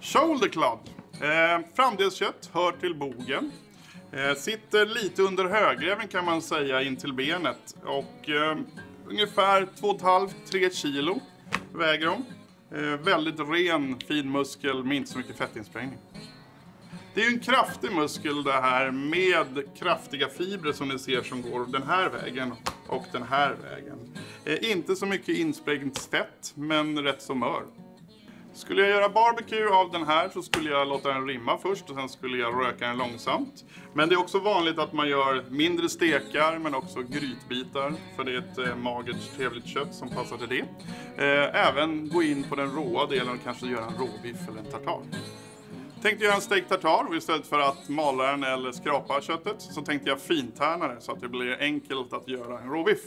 Shoulder club. Eh, framdelskött hör till bogen. Eh, sitter lite under högreven kan man säga in till benet. Och eh, ungefär 2,5-3 kilo väger de. Eh, väldigt ren, fin muskel med inte så mycket fettinsprängning. Det är ju en kraftig muskel det här med kraftiga fibrer som ni ser som går den här vägen och den här vägen. Eh, inte så mycket insprängt fett, men rätt så mör. Skulle jag göra barbecue av den här så skulle jag låta den rimma först och sen skulle jag röka den långsamt. Men det är också vanligt att man gör mindre stekar men också grytbitar för det är ett eh, magert trevligt kött som passar till det. Eh, även gå in på den råa delen och kanske göra en råbiff eller en tartar. Tänkte göra en steak tartar och istället för att mala den eller skrapa köttet så tänkte jag fintärna det så att det blir enkelt att göra en råbiff.